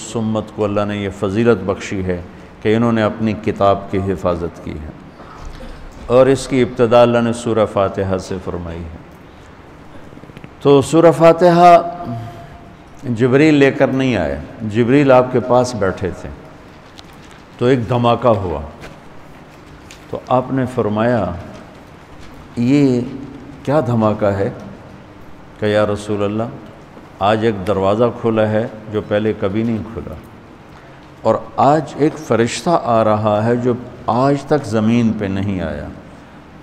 سمت کو اللہ نے یہ فضیلت بخشی ہے کہ انہوں نے اپنی کتاب کی حفاظت کی ہے۔ اور اس کی ابتدا اللہ نے سورہ فاتحہ سے فرمائی ہے۔ تو سورہ فاتحہ جبریل لے کر نہیں آئے۔ جبریل آپ کے پاس بیٹھے تھے۔ تو ایک دھماکہ ہوا۔ تو آپ نے فرمایا، یہ کیا دھماکہ ہے؟ کہ یا رسول اللہ آج ایک دروازہ کھلا ہے جو پہلے کبھی نہیں کھلا۔ اور آج ایک فرشتہ آ رہا ہے جو آج تک زمین پہ نہیں آیا۔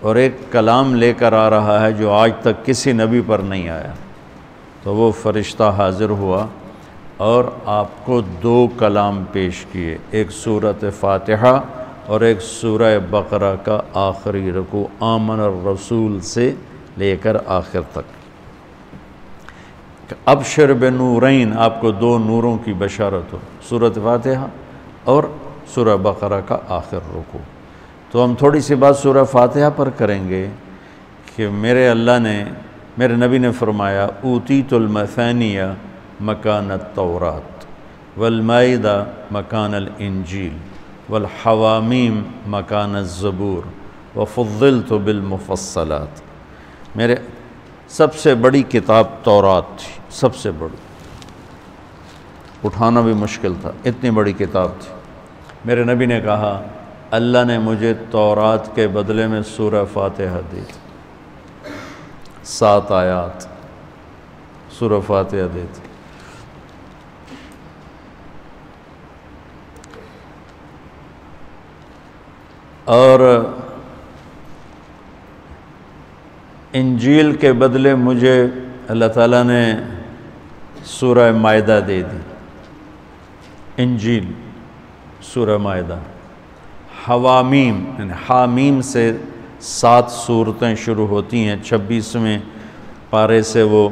اور ایک کلام لے کر آ رہا ہے جو آج تک کسی نبی پر نہیں آیا۔ تو وہ فرشتہ حاضر ہوا اور آپ کو دو کلام پیش کیے۔ ایک صورت فاتحہ اور ایک سورہ بقرہ کا آخری رکو آمن الرسول سے لے کر آخر تک۔ اب شرب نورین آپ کو دو نوروں کی بشارت ہو۔ صورت فاتحہ اور سورہ بقرہ کا آخر رکو تو ہم تھوڑی سی بات سورہ فاتحہ پر کریں گے کہ میرے اللہ نے، میرے نبی نے فرمایا، اوتیت المثانیہ مکان التورات والمائدہ مکان الانجیل والحوامیم مکان الزبور وفضلت بالمفصلات۔ میرے سب سے بڑی کتاب تورات تھی، سب سے بڑی۔ اٹھانا بھی مشکل تھا، اتنی بڑی کتاب تھی۔ میرے نبی نے کہا، اللہ نے مجھے تورات کے بدلے میں سورہ فاتحہ دی۔ تھی سات آیات سورہ فاتحہ دی۔ تھی اور انجیل کے بدلے مجھے اللہ تعالیٰ نے سورہ معدہ دے دی۔ انجیل، سورہ معدہ حوامیم یعنی حامیم سے سات صورتیں شروع ہوتی ہیں۔ چھبیسویں پارے سے وہ،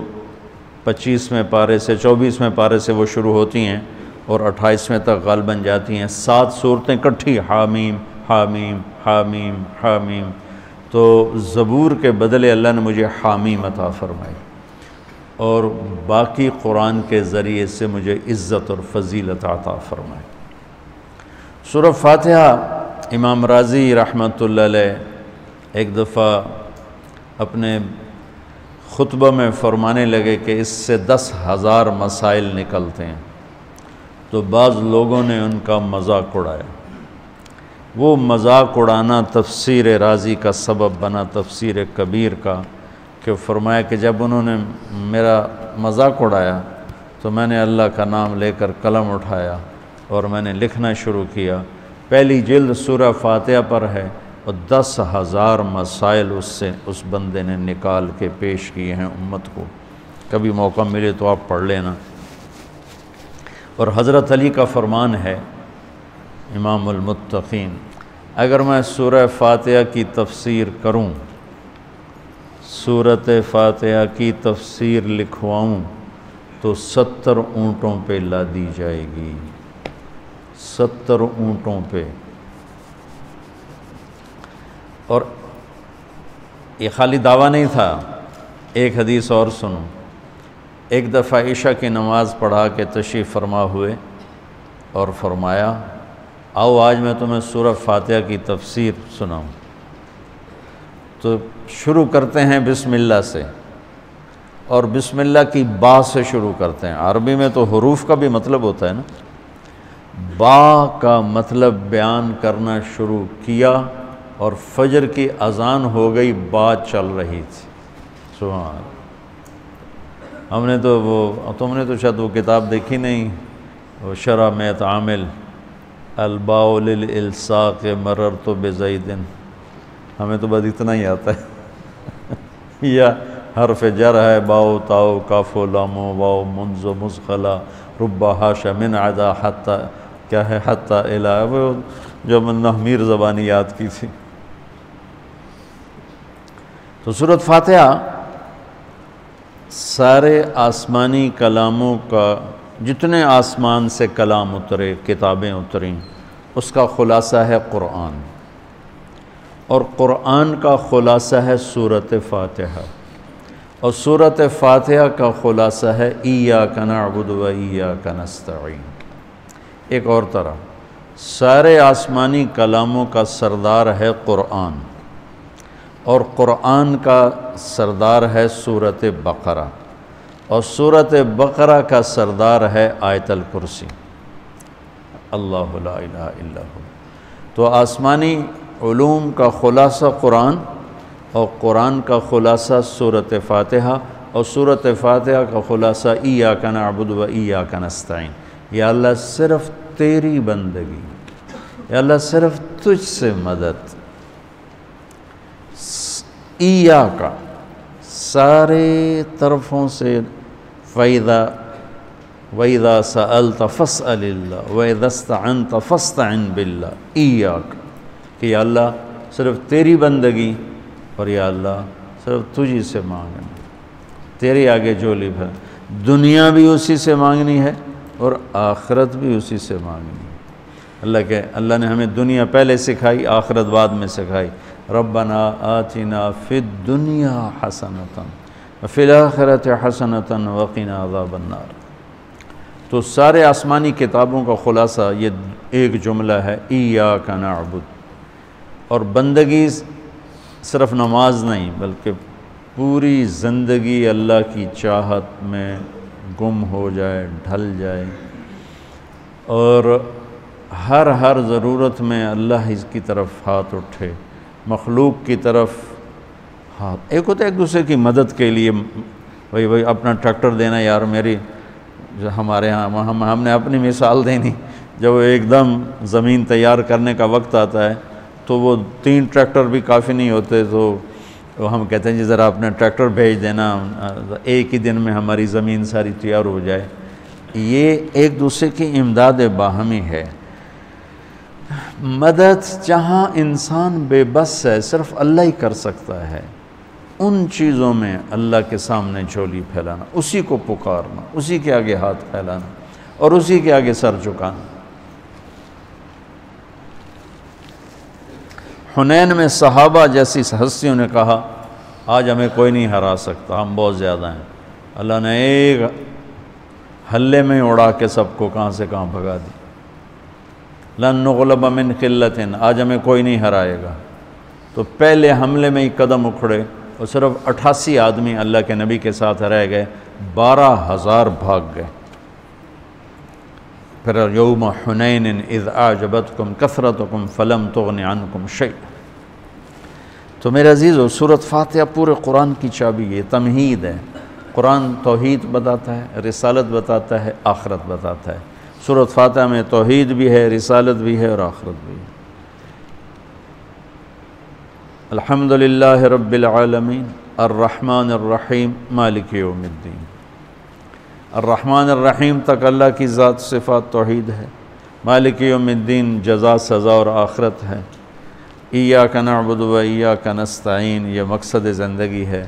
پچیسویں پارے سے، چوبیسویں پارے سے وہ شروع ہوتی ہیں اور اٹھائیسویں تک غالباً جاتی ہیں۔ سات صورتیں کٹھی، حامیم حامیم حامیم حامیم۔ تو زبور کے بدلے اللہ نے مجھے حامیم عطا فرمائی اور باقی قرآن کے ذریعے سے مجھے عزت اور فضیلت عطا فرمائی۔ سورہ فاتحہ امام راضی رحمۃ اللہ علیہ ایک دفعہ اپنے خطبہ میں فرمانے لگے کہ اس سے دس ہزار مسائل نکلتے ہیں تو بعض لوگوں نے ان کا مذاق اڑایا۔ وہ مذاق اڑانا تفسیر راضی کا سبب بنا، تفسیر کبیر کا، کہ فرمایا کہ جب انہوں نے میرا مذاق اڑایا تو میں نے اللہ کا نام لے کر قلم اٹھایا اور میں نے لکھنا شروع کیا۔ پہلی جلد سورہ فاتحہ پر ہے اور دس ہزار مسائل اس سے اس بندے نے نکال کے پیش کیے ہیں امت کو۔ کبھی موقع ملے تو آپ پڑھ لینا۔ اور حضرت علی کا فرمان ہے امام المتقین۔ اگر میں سورہ فاتحہ کی تفسیر کروں صورت فاتحہ کی تفسیر لکھواؤں، تو ستر اونٹوں پہ لا دی جائے گی۔ ستر اونٹوں پہ۔ اور یہ خالی دعویٰ نہیں تھا، ایک حدیث اور سنو۔ ایک دفعہ عشاء کی نماز پڑھا کے تشریف فرما ہوئے اور فرمایا آؤ، آج میں تمہیں سورہ فاتحہ کی تفسیر سناؤں۔ تو شروع کرتے ہیں بسم اللہ سے۔ اور بسم اللہ کی با سے شروع کرتے ہیں۔ عربی میں تو حروف کا بھی مطلب ہوتا ہے نا۔ با کا مطلب بیان کرنا شروع کیا اور فجر کی اذان ہو گئی بات چل رہی تھی۔ سبحان ہم نے تو وہ، تم نے تو شاید وہ کتاب دیکھی نہیں، وہ شرح میں تعامل الباء للالساق مرر تو بے دن ہمیں تو بس اتنا ہی آتا ہے. یا حرف جر ہے، باؤ، تاؤ کاف و لامو، واؤ، منز و مزخلا ربا حاشا من عدا حتی کیا ہے؟ حتی الہ. وہ جو نحمیر زبانی یاد کی تھی. تو صورت فاتحہ سارے آسمانی کلاموں کا جتنے آسمان سے کلام اترے، کتابیں اتریں، اس کا خلاصہ ہے قرآن۔ اور قرآن کا خلاصہ ہے صورت فاتحہ۔ اور صورت فاتحہ کا خلاصہ ہے ایا کا نعبد و ایا کا نستعین۔ ایک اور طرح، سارے آسمانی کلاموں کا سردار ہے قرآن۔ اور قرآن کا سردار ہے صورت بقرہ۔ اور صورت بقرہ کا سردار ہے آیت الکرسی۔ اللہ لا الہ الا ہو۔ تو آسمانی علوم کا خلاصہ قرآن اور قرآن کا خلاصہ صورت فاتحہ اور صورت فاتحہ کا خلاصہ ای کا نعبد و ای کا نستعین۔ یا اللہ صرف تیری بندگی، یا اللہ صرف تجھ سے مدد۔ ای کا سارے طرفوں سے فیضا وَإِذَا سَأَلْتَ فَاسْأَلِ اللَّهِ وَإِذَا اسْتَعَنْتَ فَاسْتَعِنْ بِاللَّهِ إِيَّاكَ کہ یا اللہ صرف تیری بندگی اور یا اللہ صرف تجھی سے مانگنا تیرے آگے جو لب ہے، دنیا بھی اسی سے مانگنی ہے اور آخرت بھی اسی سے مانگنی ہے۔ اللہ کہ اللہ نے ہمیں دنیا پہلے سکھائی، آخرت بعد میں سکھائی۔ ربنا آتنا فی الدنیا حسنتا فی الاخرت حسنتا وقنا عذاب النار۔ تو سارے آسمانی کتابوں کا خلاصہ یہ ایک جملہ ہے، ایاک نعبد۔ اور بندگی صرف نماز نہیں، بلکہ پوری زندگی اللہ کی چاہت میں گم ہو جائے، ڈھل جائے۔ اور ہر ہر ضرورت میں اللہ اس کی طرف ہاتھ اٹھے، مخلوق کی طرف ہاتھ ایک ہوتا ہے ایک دوسرے کی مدد کے لیے بھائی بھائی اپنا ٹریکٹر دینا، یار میری جو ہمارے ہاں ہم ہم نے اپنی مثال دینی۔ جب ایک دم زمین تیار کرنے کا وقت آتا ہے، تو وہ تین ٹریکٹر بھی کافی نہیں ہوتے، تو ہم کہتے ہیں جی ذرا اپنے ٹریکٹر بھیج دینا، ایک ہی دن میں ہماری زمین ساری تیار ہو جائے۔ یہ ایک دوسرے کی امداد باہمی ہے۔ مدد جہاں انسان بے بس ہے، صرف اللہ ہی کر سکتا ہے۔ ان چیزوں میں اللہ کے سامنے جھولی پھیلانا، اسی کو پکارنا، اسی کے آگے ہاتھ پھیلانا اور اسی کے آگے سر جھکانا۔ حنین میں صحابہ جیسی ہستیوں نے کہا، آج ہمیں کوئی نہیں ہرا سکتا، ہم بہت زیادہ ہیں۔ اللہ نے ایک حلے میں اڑا کے سب کو کہاں سے کہاں بھگا دی۔ لن نغلب من قلت آج ہمیں کوئی نہیں ہرائے گا۔ تو پہلے حملے میں ہی قدم اکھڑے۔ اور صرف اٹھاسی آدمی اللہ کے نبی کے ساتھ رہ گئے، بارہ ہزار بھاگ گئے۔ پھر یوم حنین اذ آجبتکم کثرتکم فلم تغن عنکم شیء۔ تو میرے عزیز و صورت فاتحہ پورے قرآن کی چابی یہ تمہید ہے۔ قرآن توحید بتاتا ہے، رسالت بتاتا ہے، آخرت بتاتا ہے۔ صورت فاتحہ میں توحید بھی ہے، رسالت بھی ہے اور آخرت بھی ہے۔ الحمد للہ رب العالمین، الرحمن الرحیم، مالک یوم الدین۔ الرحمن الرحیم تک اللہ کی ذات صفات توحید ہے۔ مالک یوم الدین، جزا، سزا اور آخرت ہے۔ ایاک نعبد و ایاک نستعین، یہ مقصد زندگی ہے۔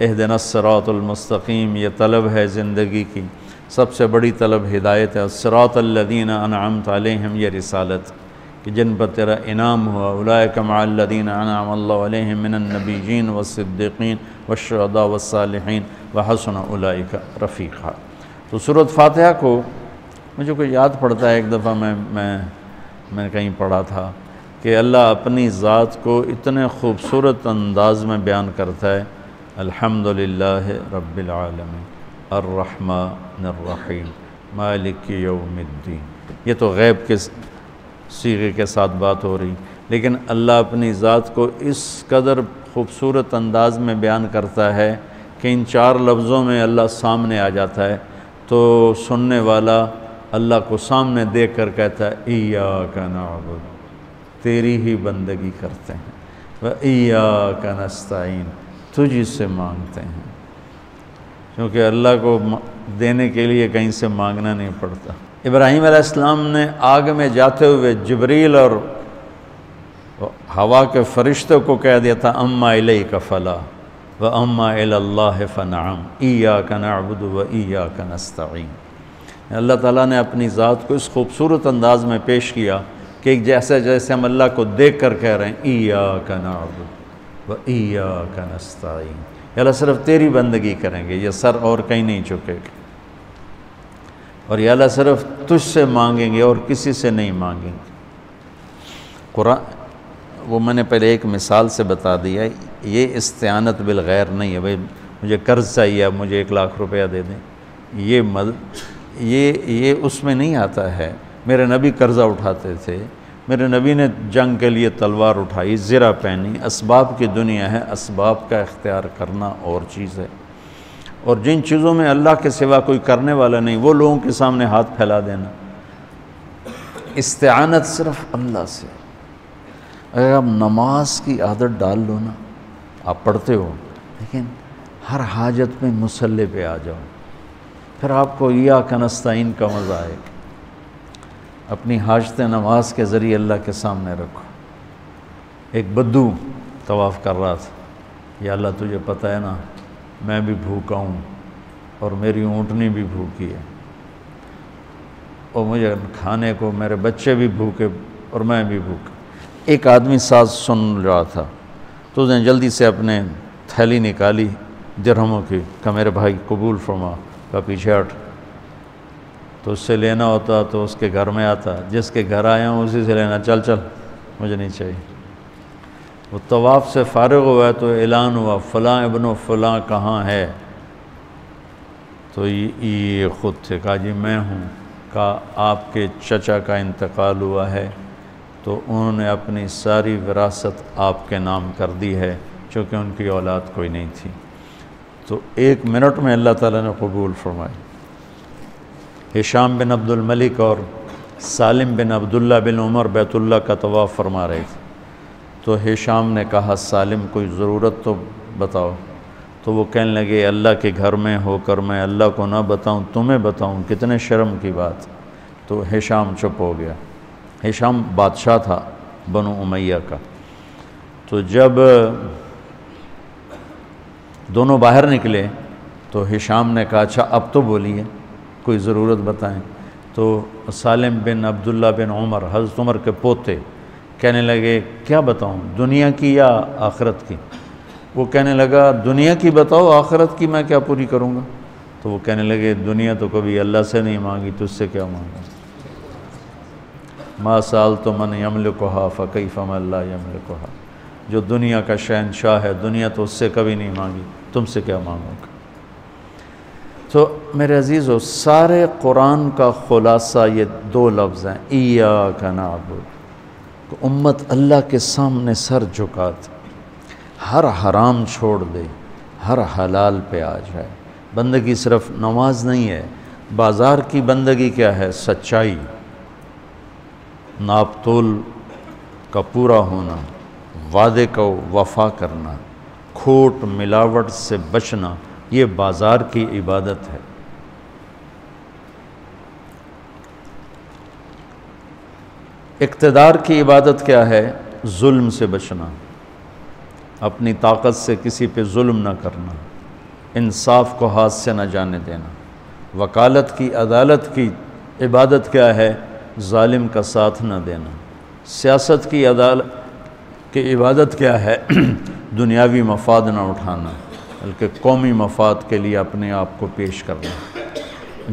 اہدنا الصراط المستقیم، یہ طلب ہے زندگی کی۔ سب سے بڑی طلب، ہدایت ہے۔ الصراط الذین انعمت علیہم، یہ رسالت۔ کہ جن پر تیرا انعام ہوا اولئک مع الذین انعم اللہ علیہم من النبیین والصدیقین والشہداء والصالحین وحسن اولئک رفیقہ تو صورت فاتحہ کو مجھے کوئی یاد پڑتا ہے، ایک دفعہ میں میں میں کہیں پڑھا تھا کہ اللہ اپنی ذات کو اتنے خوبصورت انداز میں بیان کرتا ہے، الحمدللہ رب العالمین، الرحمن الرحیم، مالک یوم الدین۔ یہ تو غیب کے سیغے کے ساتھ بات ہو رہی۔ لیکن اللہ اپنی ذات کو اس قدر خوبصورت انداز میں بیان کرتا ہے کہ ان چار لفظوں میں اللہ سامنے آ جاتا ہے۔ تو سننے والا اللہ کو سامنے دیکھ کر کہتا ہے، ایاک نعبد۔ تیری ہی بندگی کرتے ہیں۔ وہ ایاک نستعین۔ تجھ سے مانگتے ہیں۔ کیونکہ اللہ کو دینے کے لیے کہیں سے مانگنا نہیں پڑتا۔ ابراہیم علیہ السلام نے آگ میں جاتے ہوئے جبریل اور ہوا کے فرشتوں کو کہہ دیا تھا، اما علیہ کا فلاح و اما اللہ فنعم، ایاک نعبد و ایاک نستعین۔ اللہ تعالیٰ نے اپنی ذات کو اس خوبصورت انداز میں پیش کیا کہ جیسے جیسے ہم اللہ کو دیکھ کر کہہ رہے ہیں، ایاک نعبد و ایاک نستعین۔ اللہ صرف تیری بندگی کریں گے، یہ سر اور کہیں نہیں چکے گا۔ اور یہ اللہ صرف تجھ سے مانگیں گے اور کسی سے نہیں مانگیں گے۔ قرآن، وہ میں نے پہلے ایک مثال سے بتا دیا، یہ استعانت بالغیر نہیں ہے، بھائی مجھے قرض چاہیے اب مجھے ایک لاکھ روپیہ دے دیں۔ یہ مد یہ یہ اس میں نہیں آتا ہے۔ میرے نبی قرضہ اٹھاتے تھے، میرے نبی نے جنگ کے لیے تلوار اٹھائی زرہ پہنی۔ اسباب کی دنیا ہے، اسباب کا اختیار کرنا اور چیز ہے۔ اور جن چیزوں میں اللہ کے سوا کوئی کرنے والا نہیں، وہ لوگوں کے سامنے ہاتھ پھیلا دینا۔ استعانت صرف اللہ سے۔ اگر آپ نماز کی عادت ڈال لو نا، آپ پڑھتے ہو۔ لیکن ہر حاجت میں مسلح پہ آ جاؤ۔ پھر آپ کو یا کنستین کا مزہ آئے۔ اپنی حاجت نماز کے ذریعے اللہ کے سامنے رکھو۔ ایک بدو طواف کر رہا تھا۔ یا اللہ تجھے پتہ ہے نا میں بھی بھوکا ہوں اور میری اونٹنی بھی بھوکی ہے۔ اور مجھے کھانے کو میرے بچے بھی بھوکے اور میں بھی بھوکا۔ ایک آدمی ساز سن رہا تھا۔ تو اس نے جلدی سے اپنے تھیلی نکالی، درہموں کی۔ کہ میرے بھائی، قبول فرما۔ کا پیچھے ہٹ۔ تو اس سے لینا ہوتا تو اس کے گھر میں آتا۔ جس کے گھر آیا ہوں، اسی سے لینا۔ چل چل، مجھے نہیں چاہیے۔ وہ طواف سے فارغ ہوا تو اعلان ہوا، فلاں ابن و فلاں کہاں ہے؟ تو یہ خود تھے، کہا جی میں ہوں، کہا آپ کے چچا کا انتقال ہوا ہے، تو انہوں نے اپنی ساری وراثت آپ کے نام کر دی ہے، چونکہ ان کی اولاد کوئی نہیں تھی۔ تو ایک منٹ میں اللہ تعالیٰ نے قبول فرمائی۔ ہشام بن عبد الملک اور سالم بن عبداللہ بن عمر بیت اللہ کا طواف فرما رہے تھے۔ تو ہشام نے کہا، سالم، کوئی ضرورت تو بتاؤ. تو وہ کہنے لگے، اللہ کے گھر میں ہو کر میں اللہ کو نہ بتاؤں، تمہیں بتاؤں، کتنے شرم کی بات. تو ہشام چپ ہو گیا۔ ہشام بادشاہ تھا، بنو امیہ کا۔ تو جب دونوں باہر نکلے، تو ہشام نے کہا اچھا اب تو بولیے، کوئی ضرورت بتائیں. تو سالم بن عبداللہ بن عمر، حضرت عمر کے پوتے کہنے لگے، کیا بتاؤں، دنیا کی یا آخرت کی؟ وہ کہنے لگا، دنیا کی بتاؤ، آخرت کی میں کیا پوری کروں گا؟ تو وہ کہنے لگے، دنیا تو کبھی اللہ سے نہیں مانگی تو اس سے کیا مانگا ما سال تو من یمل کوہا فقی فم اللہ یمل کوہا جو دنیا کا شہنشاہ ہے، دنیا تو اس سے کبھی نہیں مانگی، تم سے کیا مانگوں گا؟ تو میرے عزیز ہو سارے قرآن کا خلاصہ یہ دو لفظ ہیں ایا کا نعبد. امت اللہ کے سامنے سر جھکا دے۔ ہر حرام چھوڑ دے، ہر حلال پہ آ جائے۔ بندگی صرف نماز نہیں ہے، بازار کی بندگی کیا ہے؟ سچائی۔ ناپتول کا پورا ہونا، وعدے کو وفا کرنا، کھوٹ ملاوٹ سے بچنا، یہ بازار کی عبادت ہے۔ اقتدار کی عبادت کیا ہے؟ ظلم سے بچنا۔ اپنی طاقت سے کسی پہ ظلم نہ کرنا۔ انصاف کو ہاتھ سے نہ جانے دینا۔ وکالت کی، عدالت کی عبادت کیا ہے؟ ظالم کا ساتھ نہ دینا۔ سیاست کی عدالت کی عبادت کیا ہے؟ دنیاوی مفاد نہ اٹھانا۔ بلکہ قومی مفاد کے لیے اپنے آپ کو پیش کرنا۔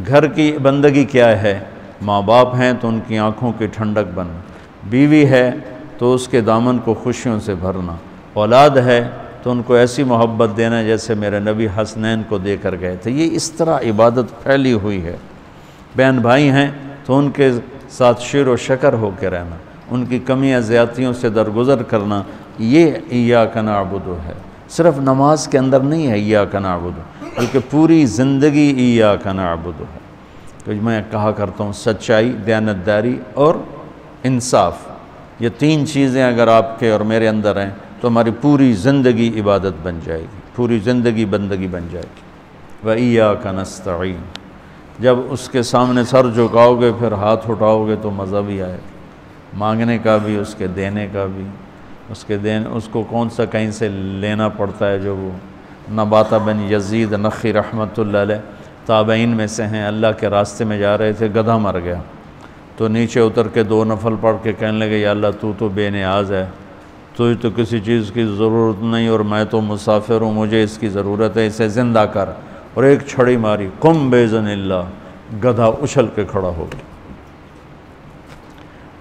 گھر کی بندگی کیا ہے؟ ماں باپ ہیں تو ان کی آنکھوں کی ٹھنڈک بننا بیوی ہے تو اس کے دامن کو خوشیوں سے بھرنا۔ اولاد ہے تو ان کو ایسی محبت دینا جیسے میرے نبی حسنین کو دے کر گئے تھے۔ یہ اس طرح عبادت پھیلی ہوئی ہے۔ بہن بھائی ہیں تو ان کے ساتھ شیر و شکر ہو کے رہنا۔ ان کی کمیاں زیادتیوں سے درگزر کرنا، یہ ایا کا ہے۔ صرف نماز کے اندر نہیں ہے ایا کا بلکہ پوری زندگی ایا کا ہے۔ تو میں کہا کرتا ہوں، سچائی، دیانتداری اور انصاف، یہ تین چیزیں اگر آپ کے اور میرے اندر ہیں تو ہماری پوری زندگی عبادت بن جائے گی، پوری زندگی بندگی بن جائے گی۔ وَإِيَّاكَ نَسْتَعِينَ جب اس کے سامنے سر جھکاؤ گے، پھر ہاتھ اٹھاؤ گے تو مزہ بھی آئے گا۔ مانگنے کا بھی، اس کے دینے کا بھی۔ اس کے دین، اس کو کون سا کہیں سے لینا پڑتا ہے جو وہ؟ نباتہ بن یزید نقی رحمۃ اللہ علیہ۔ تابعین میں سے ہیں، اللہ کے راستے میں جا رہے تھے، گدھا مر گیا۔ تو نیچے اتر کے دو نفل پڑھ کے کہنے لگے، یا اللہ تو تو بے نیاز ہے، تو تو کسی چیز کی ضرورت نہیں، اور میں تو مسافر ہوں، مجھے اس کی ضرورت ہے، اسے زندہ کر۔ اور ایک چھڑی ماری، کم بے اللہ، گدھا اچھل کے کھڑا ہو گیا۔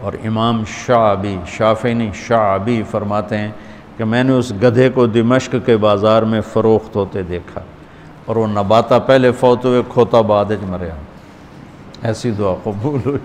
اور امام شعبی شافینی شعبی فرماتے ہیں کہ میں نے اس گدھے کو دمشق کے بازار میں فروخت ہوتے دیکھا۔ اور وہ نباتا پہلے فوت ہوئے کھوتا بعد مریا ایسی دعا قبول ہوئی۔